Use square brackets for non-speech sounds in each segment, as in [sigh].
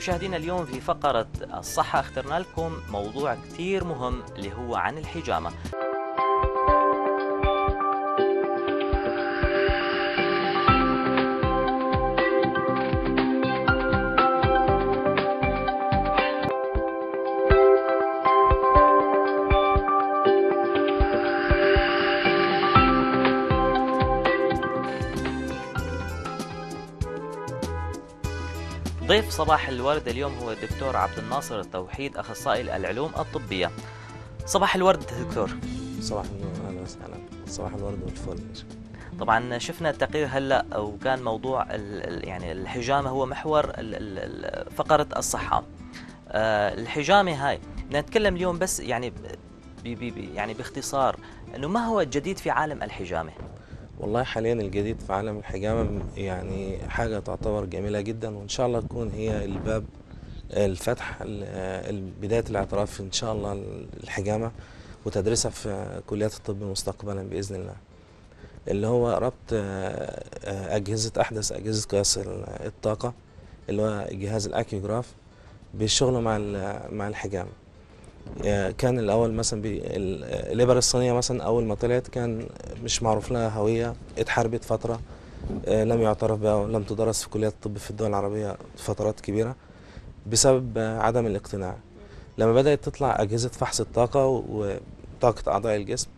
مشاهدينا اليوم في فقرة الصحة اخترنا لكم موضوع كثير مهم اللي هو عن الحجامة. ضيف صباح الورد اليوم هو الدكتور عبد الناصر التوحيد أخصائي العلوم الطبية. صباح الورد دكتور. صباح النور أهلا وسهلا. صباح الورد والفل طبعا شفنا التقرير هلأ وكان موضوع يعني الحجامة هو محور فقرة الصحة. آه الحجامة هاي بدنا نتكلم اليوم بس يعني بي بي يعني باختصار إنه ما هو الجديد في عالم الحجامة؟ والله حاليا الجديد في عالم الحجامة يعني حاجة تعتبر جميلة جدا وإن شاء الله تكون هي الباب الفتح بداية الاعتراف إن شاء الله الحجامة وتدريسها في كليات الطب مستقبلا بإذن الله. اللي هو ربط أجهزة أحدث أجهزة قياس الطاقة اللي هو جهاز الأكيوجراف بالشغل مع مع الحجامة. كان الأول مثلا الإبر الصينية مثلا أول ما طلعت كان مش معروف لها هوية اتحاربت فترة لم يعترف بها ولم تدرس في كليات الطب في الدول العربية فترات كبيرة بسبب عدم الاقتناع. لما بدأت تطلع أجهزة فحص الطاقة وطاقة أعضاء الجسم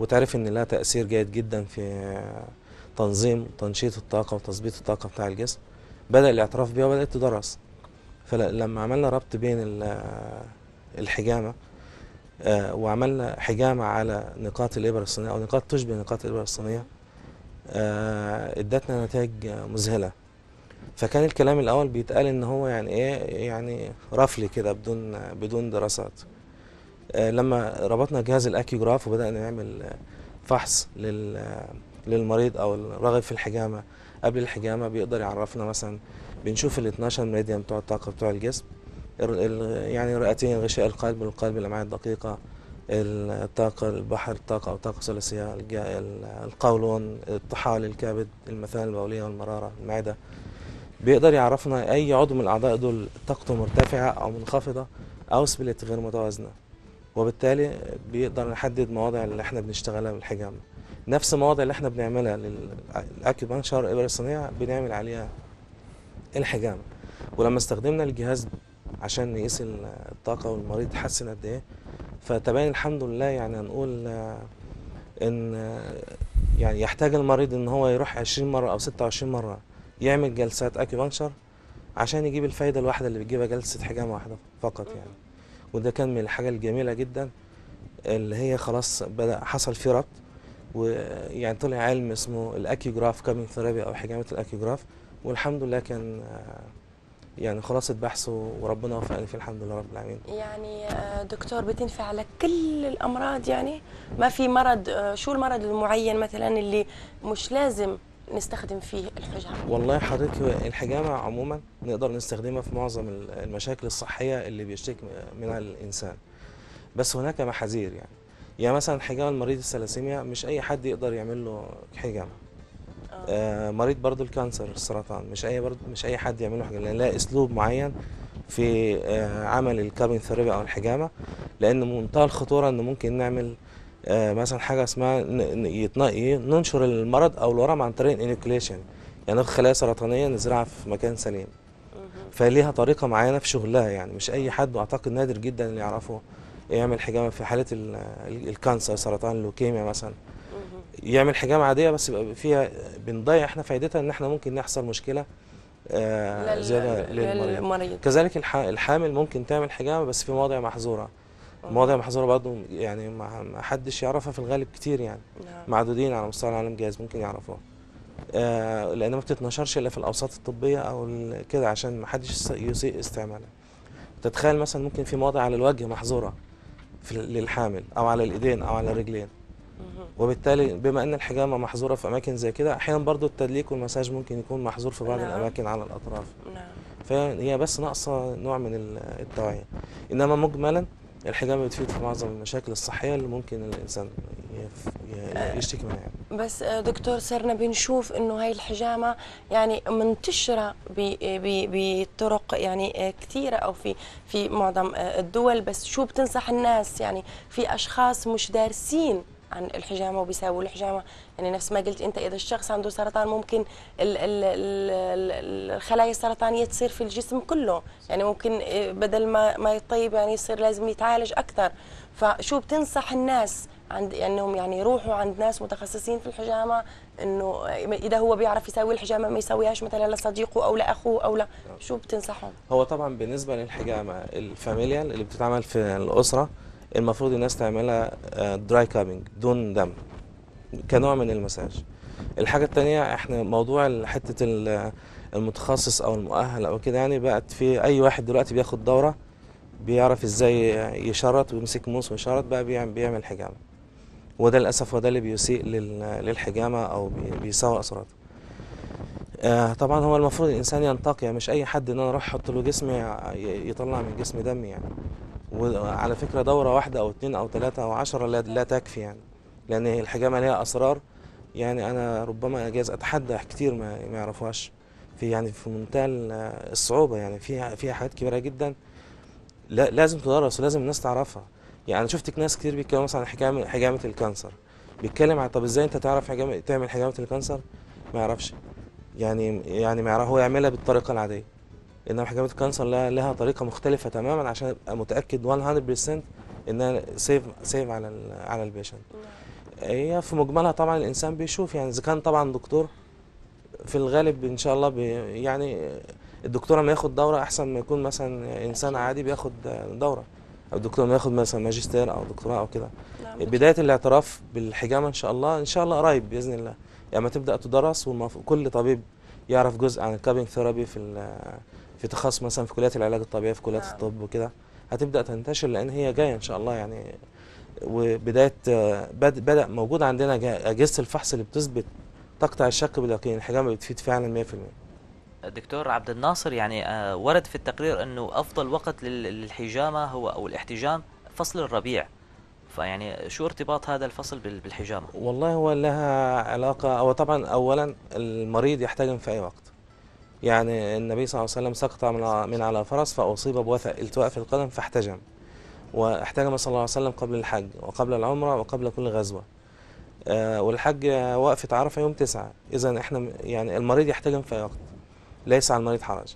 وتعرف إن لها تأثير جيد جدا في تنظيم تنشيط الطاقة وتظبيط الطاقة بتاع الجسم بدأ الاعتراف بها وبدأت تدرس. فلما عملنا ربط بين الحجامة آه وعملنا حجامة على نقاط الإبر الصينية أو نقاط تشبه نقاط الإبر الصينية آه ادتنا نتائج مذهلة. فكان الكلام الأول بيتقال إن هو يعني إيه يعني roughly كده بدون بدون دراسات. آه لما ربطنا جهاز ال AcuGraph وبدأنا نعمل فحص لل للمريض أو الراغب في الحجامة قبل الحجامة بيقدر يعرفنا مثلا بنشوف ال 12 meridian بتوع الطاقة بتوع الجسم. يعني رئتين غشاء القلب والقلب الامعاء الدقيقه الطاقة البحر الطاقة أو طاقة ثلاثية القولون الطحال الكبد المثانة البولية والمرارة المعدة. بيقدر يعرفنا أي عضو من الأعضاء دول طاقته مرتفعة أو منخفضة أو split غير متوازنة. وبالتالي بيقدر نحدد مواضع اللي إحنا بنشتغلها بالحجامه نفس المواضع اللي إحنا بنعملها لل acupuncture الابر الصينيه بنعمل عليها الحجامه ولما استخدمنا الجهاز عشان نقيس الطاقة والمريض اتحسن قد إيه. فتبين الحمد لله يعني هنقول إن يعني يحتاج المريض إن هو يروح 20 مرة أو 26 مرة يعمل جلسات acupuncture عشان يجيب الفايدة الواحدة اللي بتجيبها جلسة حجامة واحدة فقط يعني. وده كان من الحاجة الجميلة جدا اللي هي خلاص بدأ حصل فيه ربط ويعني طلع علم اسمه ال AcuGraph cupping therapy أو حجامة ال AcuGraph والحمد لله كان يعني خلاصة بحث وربنا وفقني فيه الحمد لله رب العالمين. يعني دكتور بتنفع على كل الأمراض يعني؟ ما في مرض شو المرض المعين مثلا اللي مش لازم نستخدم فيه الحجامه والله حضرتك الحجامة عموما نقدر نستخدمها في معظم المشاكل الصحية اللي بيشتكي منها الإنسان. بس هناك محاذير يعني. يعني مثلا حجامه المريض الثلاسيميا مش أي حد يقدر يعمل له حجامة. آه مريض برضو ال cancer السرطان. مش أي برضو مش أي حد يعمل له حاجة لأن لها أسلوب معين في آه عمل ال cupping therapy أو الحجامة لأن منتهى الخطورة إنه ممكن نعمل آه مثلا حاجة اسمها ننشر المرض أو الورم عن طريق ال inoculation. يعني ناخد خلايا سرطانية نزرعها في مكان سليم. فليها طريقة معينة في شغلها يعني. مش أي حد وأعتقد نادر جدا اللي يعرفه يعمل حجامة في حالة ال cancer سرطان اللوكيميا مثلا. يعمل حجامه عادية بس يبقى فيها بنضيع إحنا فايدتها ان إحنا ممكن يحصل مشكلة آه زيادة للمريض. كذلك الحامل ممكن تعمل حجامة بس في مواضع محظورة. مواضع محظورة برضه يعني ما حدش يعرفها في الغالب كتير يعني. نعم. معدودين على مستوى العالم جاهز ممكن يعرفوها. آه لأن ما بتتنشرش إلا في الأوساط الطبية أو كده عشان ما حدش يسيء استعمالها. تتخيل مثلا ممكن في مواضع على الوجه محظورة في للحامل أو على الإيدين أو على الرجلين. وبالتالي بما أن الحجامة محظورة في أماكن زي كده أحيانا برضو التدليك والمساج ممكن يكون محظور في بعض نعم. الأماكن على الأطراف نعم. فهي بس ناقصة نوع من التوعية إنما مجملا الحجامة بتفيد في معظم المشاكل الصحية اللي ممكن الإنسان يشتكي منها يعني. بس آه، دكتور صرنا بنشوف إنه هاي الحجامة يعني منتشرة ب- ب- بطرق يعني آه، كثيرة أو في في معظم آه، الدول بس شو بتنصح الناس يعني في أشخاص مش دارسين عن الحجامة وبيساووا الحجامة. يعني نفس ما قلت أنت إذا الشخص عنده سرطان ممكن ال- ال- ال- ال- الخلايا السرطانية تصير في الجسم كله. يعني ممكن آه، بدل ما ما يطيب يعني يصير لازم يتعالج أكثر. فشو بتنصح الناس عند إنهم يعني يروحوا عند ناس متخصصين في الحجامة؟ إنه إذا هو بيعرف يسوي الحجامة ما يسويهاش مثلا لصديقه أو لأخوه أو لا. شو بتنصحهم؟ هو طبعا بالنسبة للحجامة ال familial اللي بتتعمل في الأسرة المفروض الناس تعملها dry cupping بدون دم. كنوع من المساج. الحاجة التانية إحنا موضوع حتة ال- المتخصص أو المؤهل أو كده يعني بقت في أي واحد دلوقتي بياخد دورة بيعرف إزاي يشرط ويمسك موس ويشرط بقى بيعمل, بيعمل حجامة. وده للأسف هو ده اللي بيسيء لل- للحجامة أو بي- بيسوء أسرته. آه طبعا هو المفروض الإنسان ينتقي مش أي حد إن أنا أروح أحط له جسمي يطلع من جسمي دم يعني. وعلى فكرة دورة واحدة أو اتنين أو تلاتة أو عشرة لا, تكفي يعني. لأن الحجامة ليها أسرار. يعني أنا ربما أجاز أتحدى كتير ما يعرفوهاش. في يعني في منتهى ال- الصعوبة يعني. فيها فيها حاجات كبيرة جدا. لا لازم تدرس ولازم الناس تعرفها. يعني أنا شفت ناس كتير بيتكلموا مثلا عن حجامه حجامة ال cancer. بيتكلم عن طب إزاي أنت تعرف حجامه تعمل حجامة ال cancer؟ ما يعرفش. يعني يعني ما يعرف هو يعملها بالطريقة العادية. انما حجامه ال cancer لها, لها طريقة مختلفة تماما عشان أبقى متأكد 100% انها safe safe على ال على ال patient. هي في مجملها طبعا الإنسان بيشوف يعني إذا كان طبعا دكتور في الغالب إن شاء الله بي يعني الدكتور لما ياخد دورة أحسن ما يكون مثلا إنسان عادي بياخد دورة أو الدكتور لما ياخد مثلا ماجستير أو دكتوراه أو كده. نعم. بداية الاعتراف بالحجامة إن شاء الله إن شاء الله قريب بإذن الله. يعني ما تبدأ تدرس وكل طبيب يعرف جزء عن ال cupping therapy في في تخصص مثلا في كليات العلاج الطبيعي في كليات. الطب وكده هتبدأ تنتشر لأن هي جاية إن شاء الله يعني وبداية بد- بدأ موجود عندنا أجهزة الفحص اللي بتثبت تقطع الشك باليقين الحجامة بتفيد فعلا 100% دكتور عبد الناصر يعني آه، ورد في التقرير إنه أفضل وقت لل- للحجامة هو أو الاحتجام فصل الربيع فيعني شو ارتباط هذا الفصل بال- بالحجامة؟ والله هو لها علاقة هو طبعا أولا المريض يحتجم في أي وقت يعني النبي صلى الله عليه وسلم سقط من على فرس فأصيب بوثق التواء في القدم فاحتجم. واحتجم صلى الله عليه وسلم قبل الحج وقبل العمرة وقبل كل غزوة. آه والحج وقفة عرفة يوم تسعة. إذا إحنا م- يعني المريض يحتجم في وقت ليس على المريض حرج.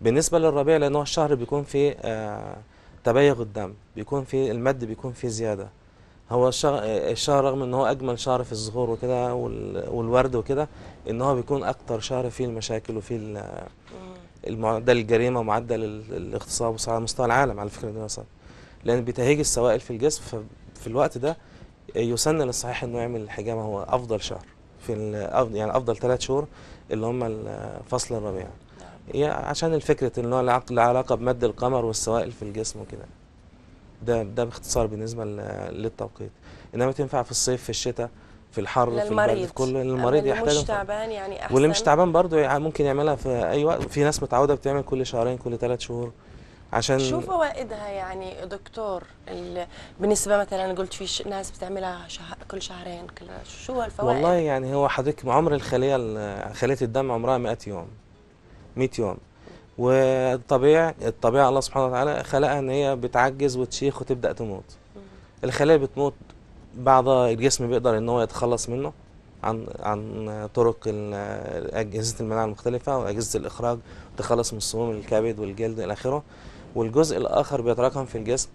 بالنسبة للربيع لأنه الشهر بيكون فيه آه تبيغ الدم بيكون فيه المد بيكون فيه زيادة. هو الشهر, رغم إن هو أجمل شهر في الزهور وكده وال- والورد وكده إن هو بيكون أكتر شهر فيه المشاكل وفيه. معدل الجريمة ومعدل ال- الاغتصاب على مستوى العالم على فكرة مثلا لأن بيتهيج السوائل في الجسم ففي الوقت ده يسن للصحيح إنه يعمل الحجامه هو أفضل شهر في يعني أفضل ثلاث شهور اللي هم فصل الربيع. هي عشان الفكرة إن هو علاقة بمد القمر والسوائل في الجسم وكده ده ده باختصار بالنسبة ل- للتوقيت. إنما تنفع في الصيف في الشتاء في الحر في البرد للمريض. في أما المريض يحتاج مش تعبان يعني أحسن. واللي مش تعبان برضه يع- ممكن يعملها في أي وقت. في ناس متعودة بتعمل كل شهرين كل ثلاث شهور عشان شو فوائدها يعني دكتور ال- بالنسبة مثلا قلت في ناس بتعملها شه... كل شهرين كل شو الفوائد والله يعني هو حضرتك عمر الخلية ال- خلية الدم عمرها 100 يوم. 100 يوم. والطبيعي الطبيعة الله سبحانه وتعالى خلقها إن هي بتعجز وتشيخ وتبدأ تموت. الخلايا بتموت بعضها الجسم بيقدر إن هو يتخلص منه عن عن طرق أجهزة المناعة المختلفة واجهزه الإخراج تخلص من السموم الكبد والجلد إلى آخره. والجزء الآخر بيتراكم في الجسم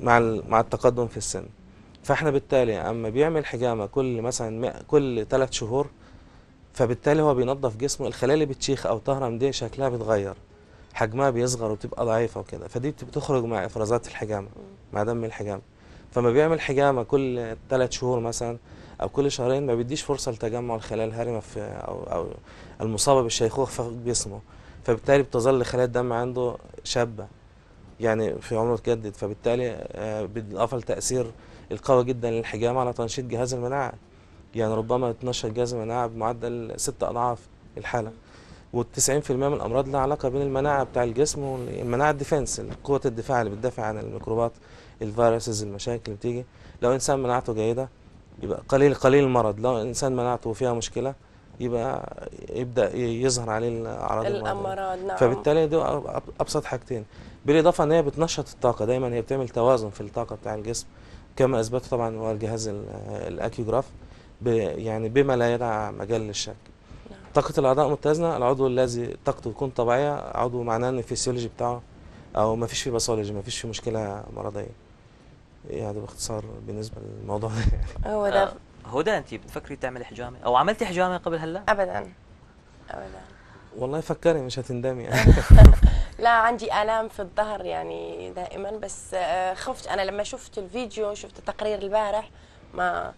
مع مع التقدم في السن. فإحنا بالتالي أما بيعمل حجامة كل مثلا كل ثلاث شهور فبالتالي هو بينظف جسمه الخلايا اللي بتشيخ أو تهرم دي شكلها بيتغير حجمها بيصغر وبتبقى ضعيفة وكده فدي بت- بتخرج مع إفرازات الحجامة مع دم الحجامة. فما بيعمل حجامة كل ثلاث شهور مثلا أو كل شهرين ما بيديش فرصة لتجمع الخلايا الهارمه في أو أو المصابة بالشيخوخة في جسمه. فبالتالي بتظل خلايا الدم عنده شابة يعني في عمره تجدد فبالتالي آه، بالاضافه لتاثير القوي جدا للحجامة على تنشيط جهاز المناعة. يعني ربما يتنشط جهاز المناعه بمعدل ست أضعاف الحالة. و90% من الأمراض لها علاقة بين المناعة بتاع الجسم والمناعه الديفنس قوة الدفاع اللي بتدافع عن الميكروبات ال viruses المشاكل اللي بتيجي. لو إنسان مناعته جيدة يبقى قليل قليل المرض. لو الانسان مناعته فيها مشكلة يبقى يبدأ يظهر عليه الأعراض الأمراض نعم. فبالتالي دي أبسط حاجتين. بالإضافة إن هي بتنشط الطاقة. دايما هي بتعمل توازن في الطاقة بتاع الجسم كما اثبته طبعا هو الجهاز ال- ال AcuGraph يعني بما لا يدع مجال للشك. نعم. طاقة الأعضاء متزنة العضو الذي طاقته تكون طبيعية عضو معناه إن الفسيولوجي بتاعه أو ما فيش فيه باثولوجي ما فيش فيه مشكلة مرضية. يعني باختصار بالنسبة للموضوع ده. [laughs] هو ده. آه، هدى أنت بتفكري تعملي حجامة؟ أو عملتي حجامة قبل هلا؟ ابدا. ابدا. والله فكري مش هتندمي. يعني [laughs] لا عندي آلام في الظهر يعني دائما بس آه، خفت. أنا لما شفت الفيديو شفت التقرير البارح ما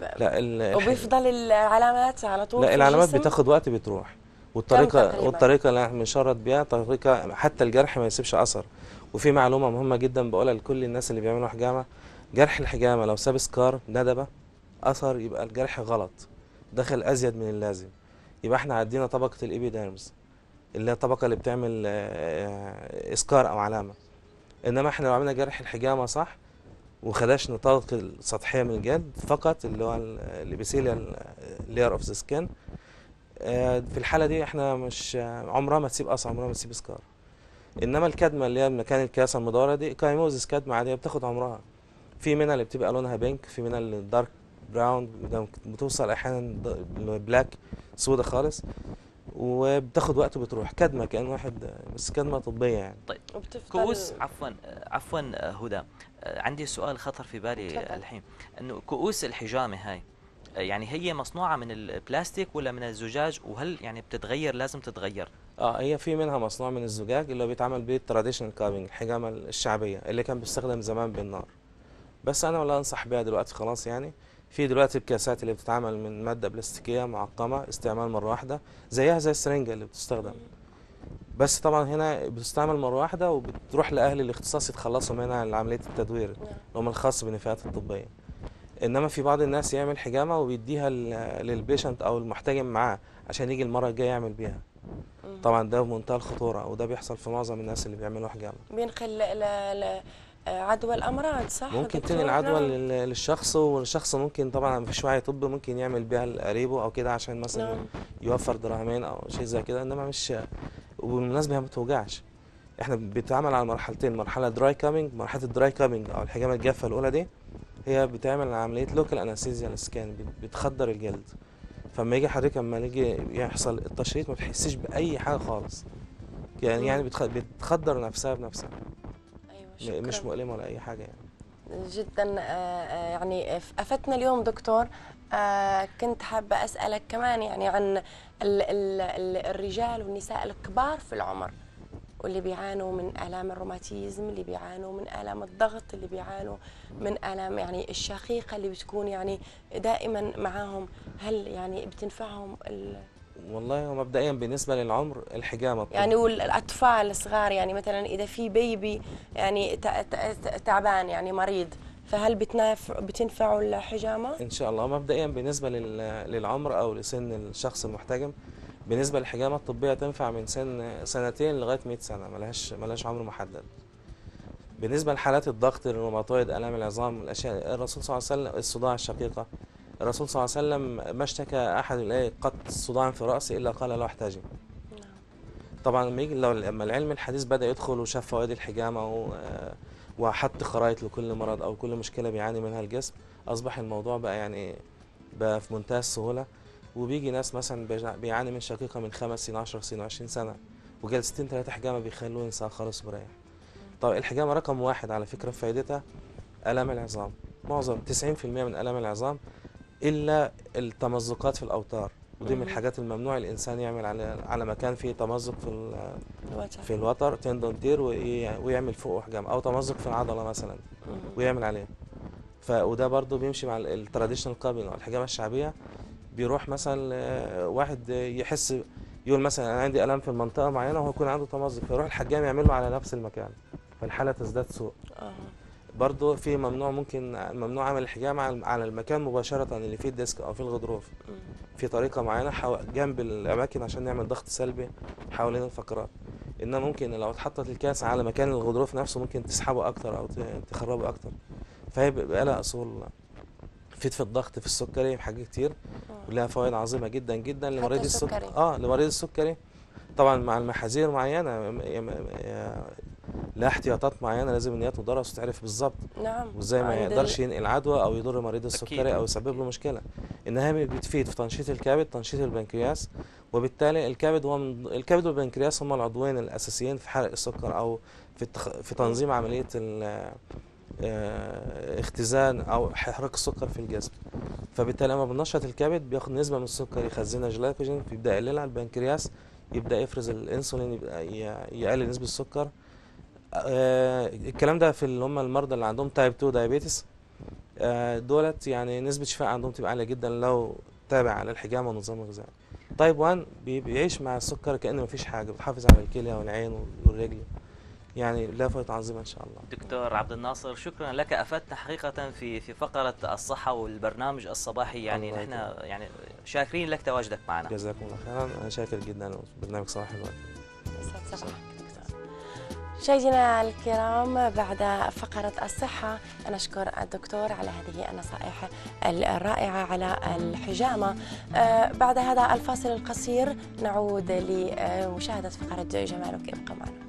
لا ال- وبيفضل العلامات على طول لا العلامات؟ بتاخد وقت بتروح. والطريقة؟ والطريقة اللي إحنا بنشرط بيها طريقة حتى الجرح ما يسيبش أثر. وفي معلومة مهمة جدا بقولها لكل الناس اللي بيعملوا حجامة. جرح الحجامة لو ساب سكار ندبة أثر يبقى الجرح غلط. دخل أزيد من اللازم. يبقى إحنا عدينا طبقة الإبيديرمز اللي هي الطبقة اللي بتعمل آه، اسكار أو علامة. إنما إحنا لو عملنا جرح الحجامة صح وخدشنا الطبقه السطحية من الجلد فقط اللي هو ال epithelial layer of the skin في الحالة دي إحنا مش عمرها ما تسيب اثر عمرها ما تسيب scar إنما الكدمة اللي هي مكان الكاسه المدورة دي ecchymosis كدمة عادية بتاخد عمرها. في منها اللي بتبقى لونها pink في منها اللي dark brown بتوصل أحيانا black سودا خالص. وبتاخد وقت وبتروح. كدمة كأن واحد بس كدمة طبية يعني. وبتفضل كؤوس عفوا عفوا هدى. عندي سؤال خطر في بالي تفضل. الحين. إنه كؤوس الحجامة هاي يعني هي مصنوعة من البلاستيك ولا من الزجاج؟ وهل يعني بتتغير؟ لازم تتغير. آه هي في منها مصنوع من الزجاج اللي بيتعمل بيه ال traditional cupping الحجامة الشعبية اللي كان بيستخدم زمان بالنار. بس أنا ولا أنصح بيها دلوقتي خلاص يعني. في دلوقتي الكاسات اللي بتتعمل من مادة بلاستيكية معقمة استعمال مرة واحدة زيها زي السرنجة اللي بتستخدم بس طبعا هنا بتستعمل مرة واحدة وبتروح لأهل الاختصاص يتخلصوا منها عملية التدوير. اللي هم الخاص بالنفايات الطبية إنما في بعض الناس يعمل حجامة وبيديها لل- للبيشنت أو المحتجم معاه عشان يجي المرة الجاية يعمل بيها. طبعا ده بمنتهى الخطورة وده بيحصل في معظم الناس اللي بيعملوا حجامة بينقل ل- ل- عدوى الأمراض صح ممكن؟ تنقل العدوى نعم. لل- للشخص والشخص ممكن طبعا مفيش وعي طبي ممكن يعمل بيها لقريبه أو كده عشان مثلا نعم. يوفر دراهمين أو شيء زي كده إنما مش وبالمناسبة هي ما بتوجعش إحنا بيتعمل على مرحلتين مرحلة dry cupping مرحلة ال dry cupping أو الحجامة الجافة الأولى دي هي بتعمل عملية local anesthesia لل skin بتخدر الجلد فلما يجي حضرتك لما يجي يحصل التشريط ما بتحسش بأي حاجة خالص يعني يعني بتخ- بتخدر نفسها بنفسها م- مش شكراً. مؤلمة ولا أي حاجة يعني. جدا آه، آه، يعني افدتنا اليوم دكتور. آه، كنت حابة أسألك كمان يعني عن ال ال ال الرجال والنساء الكبار في العمر واللي بيعانوا من آلام الروماتيزم اللي بيعانوا من آلام الضغط اللي بيعانوا من آلام يعني الشقيقة اللي بتكون يعني دائما معاهم. هل يعني بتنفعهم ال- والله مبدئيا بالنسبة للعمر الحجامة الطب- يعني والأطفال الصغار يعني مثلا إذا في بيبي يعني تع- تع- تعبان يعني مريض فهل بتنافع بتنفعوا الحجامة؟ إن شاء الله. مبدئيا بالنسبة لل- للعمر أو لسن الشخص المحتجم بالنسبة للحجامة الطبية تنفع من سن سنتين لغاية 100 سنة ملهاش ملهاش عمر محدد. بالنسبة لحالات الضغط الروماتويد ألام العظام الأشياء الرسول صلى الله عليه وسلم الصداع الشقيقة الرسول صلى الله عليه وسلم ما اشتكى أحد اليه قط صداع في رأسه إلا قال له احتجم نعم. طبعا لما يجي لو لما العلم الحديث بدأ يدخل وشاف فوائد الحجامة. وحط خرائط لكل مرض أو كل مشكلة بيعاني منها الجسم أصبح الموضوع بقى يعني بقى في منتهى السهولة وبيجي ناس مثلا بيعاني من شقيقة من خمس سنين 10 سنين 20 سنة وجلستين ثلاثة حجامة بيخلوه إنسان خالص مريح طب الحجامة رقم واحد على فكرة فائدتها الام العظام معظم 90% من الام العظام إلا التمزقات في الأوتار. ودي من. الحاجات الممنوع الإنسان يعمل على على مكان فيه تمزق في ال- الوتر. في الوتر tendon tear وي- ويعمل فوقه حجام أو تمزق في العضلة مثلا. ويعمل عليه. ف وده برضو بيمشي مع ال traditional cupping أو الحجامة الشعبية بيروح مثلا آه، واحد يحس يقول مثلا أنا عندي الام في المنطقة معينة وهو يكون عنده تمزق فيروح الحجام يعمل له على نفس المكان. فالحالة تزداد سوء. برضو في ممنوع ممكن ممنوع عمل الحجامه على المكان مباشرة اللي فيه ال disc أو فيه الغضروف. في طريقة معينة. جنب الأماكن عشان نعمل ضغط سلبي حوالين الفقرات إنما ممكن لو اتحطت الكاس على مكان الغضروف نفسه ممكن تسحبه أكتر أو تخربه أكتر فهي بيبقى لها أصول بتفيد في الضغط في السكري في حاجات كتير ولها فوائد عظيمة جدا جدا لمريض السكري. آه لمريض السكري طبعا مع المحاذير معينة لها احتياطات معينة لازم إن هي تدرس وتعرف بالظبط. نعم. وإزاي ما يقدرش ينقل عدوى أو يضر مريض. السكري أو يسبب له مشكلة. إنها بتفيد في تنشيط الكبد تنشيط البنكرياس وبالتالي الكبد هو من الكبد والبنكرياس هما العضوين الأساسيين في حرق السكر أو في التخ... في تنظيم عملية ال... آه، اختزان أو إحراق السكر في الجسم. فبالتالي لما بننشط الكبد بياخد نسبة من السكر يخزنها جلايكوجين فيبدا يقللها البنكرياس يبدأ يفرز الإنسولين يبقى يقلل نسبة السكر آه، الكلام ده في اللي هم المرضى اللي عندهم type 2 diabetes آه، دولت يعني نسبة شفاء عندهم تبقى عالية جدا لو تابع على الحجامة والنظام الغذائي type 1 بي- بيعيش مع السكر كأنه مفيش حاجة بتحافظ على الكلية والعين والرجل. يعني لا فوائد عظيمة إن شاء الله. دكتور عبد الناصر شكرا لك. افدتنا حقيقة في في فقرة الصحة والبرنامج الصباحي. يعني نحن. يعني شاكرين لك تواجدك معنا. جزاكم الله خيرا. أنا شاكر جدا برنامج صباح الوقت صباحك. مشاهدينا الكرام بعد فقرة الصحة نشكر الدكتور على هذه النصائح الرائعة على الحجامة. آه، بعد هذا الفاصل القصير نعود لمشاهدة فقرة جمالك إبقى معنا.